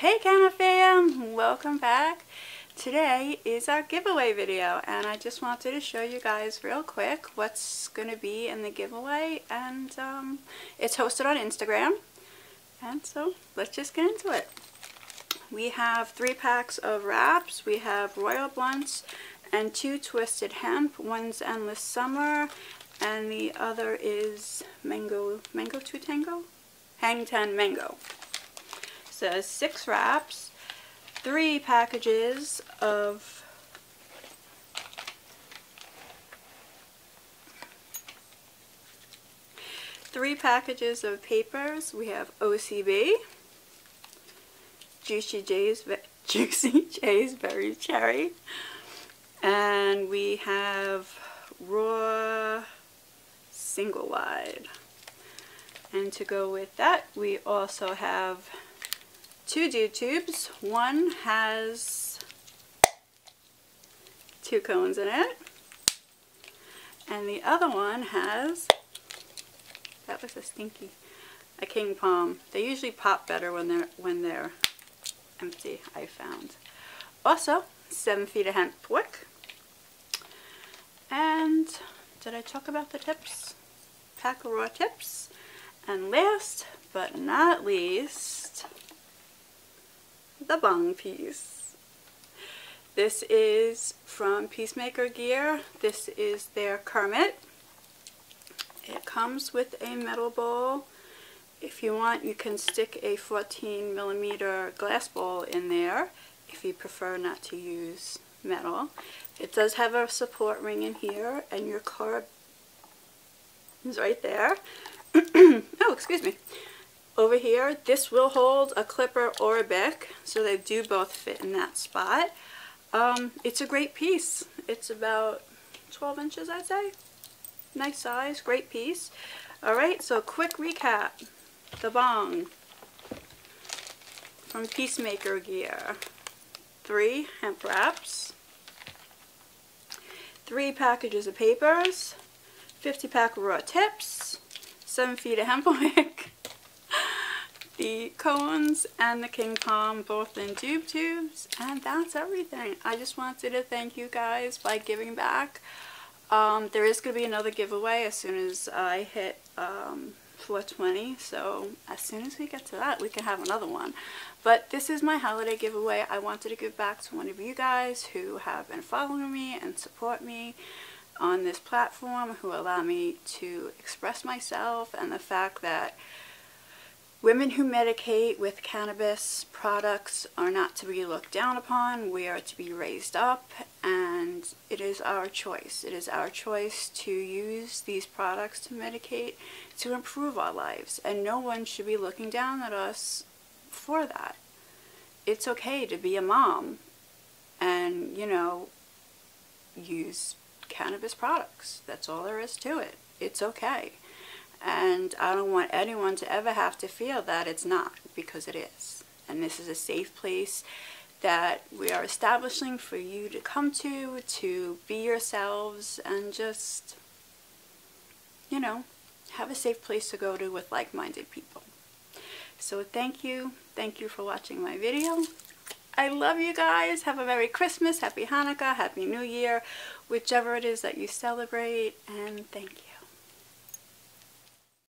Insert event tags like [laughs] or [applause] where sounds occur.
Hey Canna fam! Welcome back. Today is our giveaway video and I just wanted to show you guys real quick what's going to be in the giveaway and um, it's hosted on Instagram and so let's just get into it. We have three packs of wraps, we have Royal Blunts and two Twisted Hemp, one's Endless Summer and the other is Mango, Mango 2 Tango? Hang Ten Mango. So six wraps, three packages of three packages of papers. We have OCB, Juicy J's, [laughs] Juicy J's Berry Cherry, and we have Raw Single Wide. And to go with that, we also have two doob tubes. One has two cones in it. And the other one has, that was a stinky, a king palm. They usually pop better when they're, when they're empty, I found. Also, seven feet of hemp wick. And did I talk about the tips? Pack of raw tips. And last but not least, the bong piece. This is from Piecemaker Gear. This is their Kermit. It comes with a metal bowl. If you want, you can stick a 14 millimeter glass bowl in there if you prefer not to use metal. It does have a support ring in here and your carb is right there. [clears throat] oh, excuse me. Over here, this will hold a clipper or a bic, so they do both fit in that spot. Um, it's a great piece. It's about 12 inches, I'd say. Nice size, great piece. Alright, so quick recap. The bong from Piecemaker Gear. Three hemp wraps. Three packages of papers. 50 pack of raw tips. 7 feet of hemp wick the cones and the king palm both in tube tubes and that's everything. I just wanted to thank you guys by giving back. Um, there is going to be another giveaway as soon as I hit um, 420 so as soon as we get to that we can have another one. But this is my holiday giveaway. I wanted to give back to one of you guys who have been following me and support me on this platform who allow me to express myself and the fact that Women who medicate with cannabis products are not to be looked down upon. We are to be raised up and it is our choice. It is our choice to use these products to medicate to improve our lives and no one should be looking down at us for that. It's okay to be a mom and, you know, use cannabis products. That's all there is to it. It's okay. And I don't want anyone to ever have to feel that it's not, because it is. And this is a safe place that we are establishing for you to come to, to be yourselves, and just, you know, have a safe place to go to with like-minded people. So thank you. Thank you for watching my video. I love you guys. Have a Merry Christmas, Happy Hanukkah, Happy New Year, whichever it is that you celebrate, and thank you.